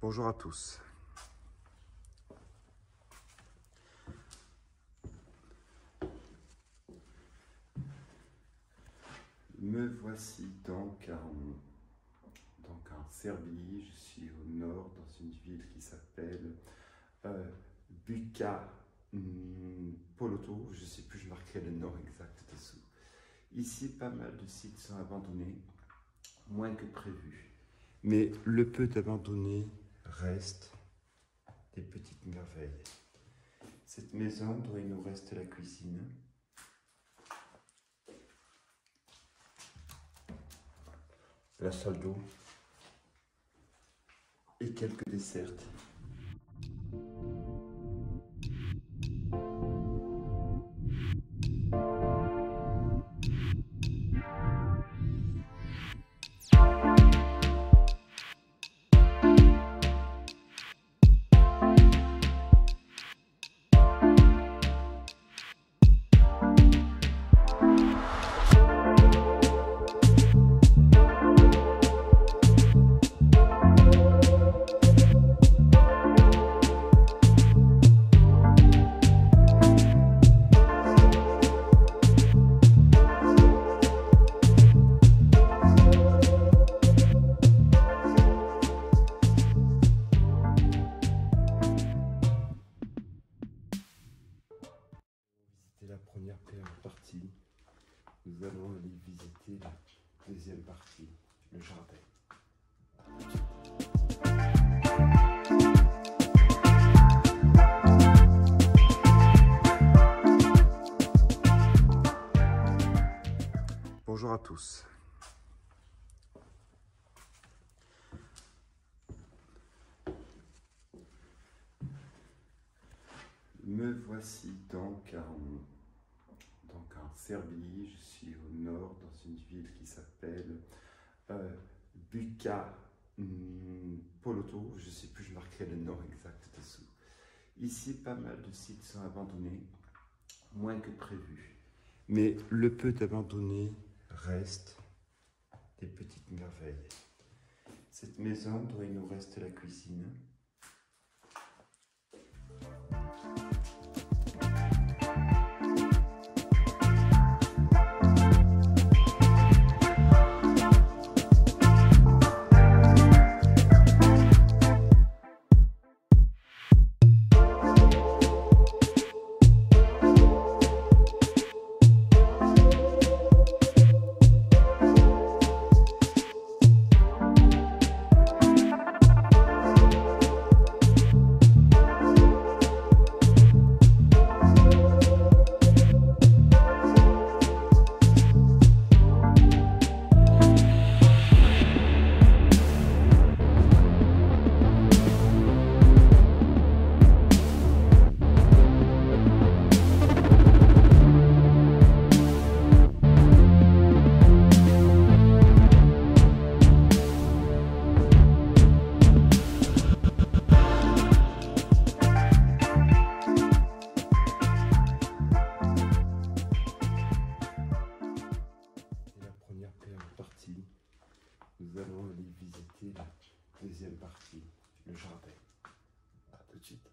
Bonjour à tous. Me voici donc en, Serbie, je suis au nord dans une ville qui s'appelle euh, Buka hmm, Poloto, je ne sais plus, je marquerai le nom exact dessous. Ici, pas mal de sites sont abandonnés, moins que prévu. Mais le peu d'abandonnés reste des petites merveilles. Cette maison dont il nous reste la cuisine, la salle d'eau et quelques desserts. Nous allons aller visiter la deuxième partie, le jardin. Bonjour à tous. Me voici donc en Serbie, je suis au nord dans une ville qui s'appelle euh, Buka Poloto, je ne sais plus, je marquerai le nom exact dessous. Ici, pas mal de sites sont abandonnés, moins que prévu. Mais le peu d'abandonnés reste des petites merveilles. Cette maison dont il nous reste la cuisine, nous allons aller visiter la deuxième partie, le jardin. A tout de suite.